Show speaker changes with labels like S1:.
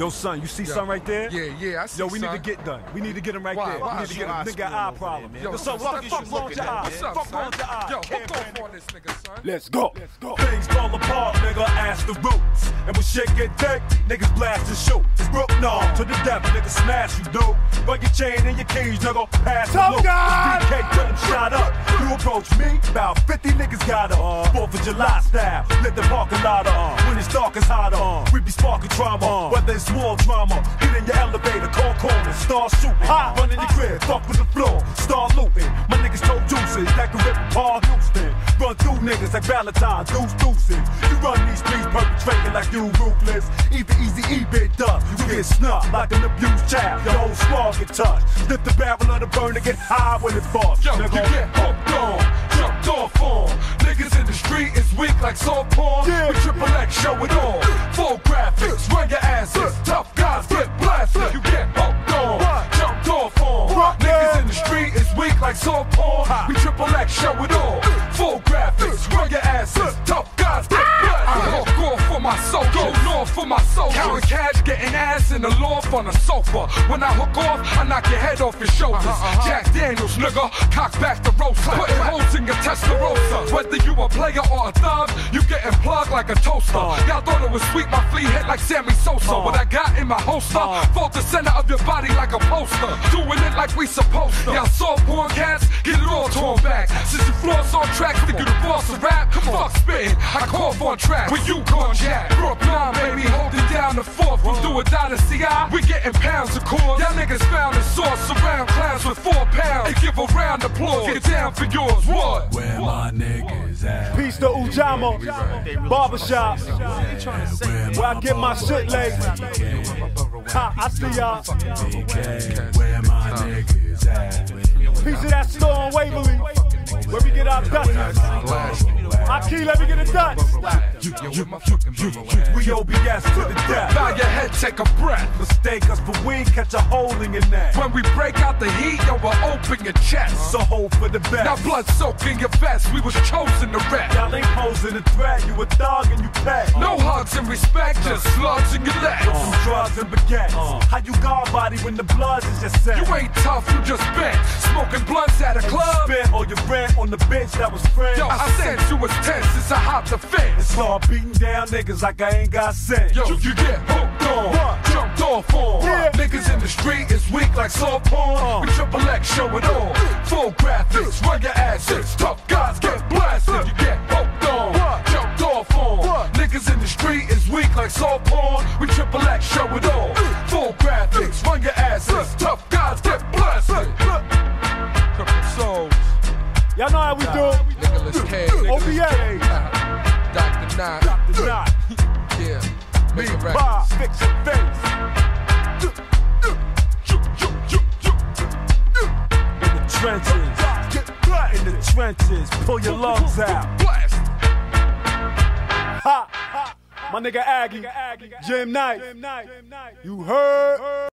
S1: Yo, son, you see something right there?
S2: Yeah, yeah, I see
S1: Yo, we
S2: son.
S1: need to get done. We need to get him right
S2: Why?
S1: there.
S2: Why?
S1: We need to get him. Nigga eye problem.
S2: there,
S1: Yo, son,
S2: What the fuck
S1: wrong with your eye?
S2: What's up,
S1: Fuck
S2: son?
S1: wrong with your eye?
S2: Yo, hook off on this nigga, son.
S1: Let's go. Let's go. Things fall apart, nigga. Ask the roots. And when shit get thick, niggas blast and shoot. It's broke no to the death, nigga. Smash you, dude. Run your chain and your keys, nigga. Pass the loot. Till them shot up. You approach me, about 50 niggas got up. Uh-huh. Fourth of July style. Lit the parking lot up. It's dark, it's hotter. We be sparking trauma. Whether uh. it's small drama. Get in your elevator, call corners. Start shooting. Run in your crib, fuck with the floor. Start looting. My niggas told juices that can rip Paul Houston. Run through niggas like Valentine, deuce deuces. You run these streets perpetrating like you ruthless. Either easy E bit up, you get snuffed like an abused child. Your whole squad get touched. Lift the barrel of the burner, get high when it falls.
S2: Yo, you get hooked on, off on. Niggas in the street is weak like soft porn.
S1: Yeah.
S2: We triple X show it on. Full graphics, run your asses. Tough guys get blasted. You get hooked on, jumped off on. Niggas in the street is weak like soft porn. We triple X show it on. Full for my soul. Counting cash, getting ass in the loft on the sofa. When I hook off, I knock your head off your shoulders. Uh-huh, uh-huh. Jack Daniels, nigga, cock back the roaster. Putting holes in your Testarossa. Whether you a player or a thug, you getting plugged like a toaster. Uh. Y'all thought it was sweet, my flea hit like Sammy Sosa. Uh. What I got in my holster, uh. fall the center of your body like a poster. Doing it like we supposed to. Y'all saw porn cats, get it all torn back. Since the floor's on track, think you the boss of rap. Come on, spitting, I cough on track. When you gone jack, We do a dynasty, we getting pounds of corn. Y'all niggas found a source, surround clowns with four pounds. And give a round of applause. Get down for yours, what?
S3: Where my niggas at?
S1: Peace to Ujama, Barbershop, where I get my shit laid. Ha, I see y'all.
S3: BK, where my niggas at?
S1: Piece of that store on Waverly, where we get our Dutch. Aki, let me get a Dutch. We OBS to the death.
S2: Bow your head, take a breath.
S1: Mistake us for weed, catch a hole in your neck.
S2: When we break out the heat, yo, we'll open your chest.
S1: So hold for the best.
S2: Now blood soaking your vest, we was chosen to rap.
S1: Y'all ain't posing a threat, you a dog and you pay.
S2: No hugs and respect, just slugs in your legs.
S1: Some drugs and baguettes. Uh. How you guard body when the blood is just set?
S2: You ain't tough, you just bent. Smoking blunts at a club.
S1: Spent all your rent on the bitch that was friends.
S2: Yo, I sense you was tense since I hopped the fence.
S1: Start beating down niggas like I ain't got sense.
S2: Yo, you get hooked on, jumped off on.
S1: Yeah.
S2: Niggas in the street is weak like soft porn. Uh. We triple X show it on. Full graphics, run your asses. Tough guys get blasted. You get hooked on, jumped off on. Niggas in the street is weak like soft porn. We triple X show it on. Full graphics, run your asses. Tough guys get blasted. Souls,
S1: Y'all know how we do.
S2: Nicolas Cage,
S1: OBS.
S2: Dr. Knot,
S1: Dr. Knot.
S2: yeah.
S1: Me,
S2: Make a
S1: Bob,
S2: record.
S1: fix your face. In the trenches. In the trenches. Pull your lungs out.
S2: Blast.
S1: Ha! My nigga Aggie. Jim Knight. You heard?